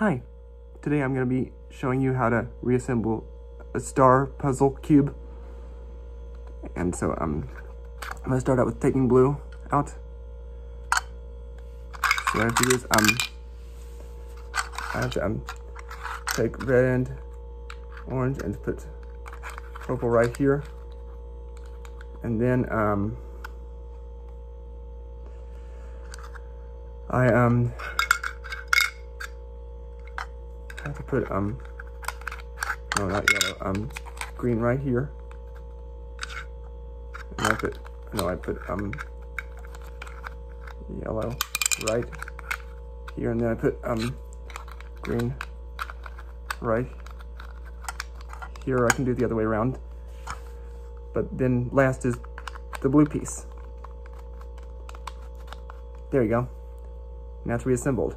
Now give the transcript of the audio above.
Hi, today I'm going to be showing you how to reassemble a star puzzle cube. And so um, I'm going to start out with taking blue out. So what I have to do is um, I have to um, take red and orange and put purple right here. And then um, I um have to put, um, no, not yellow, um, green right here. And I put, no, I put, um, yellow right here. And then I put, um, green right here. I can do it the other way around. But then last is the blue piece. There you go. Now it's reassembled.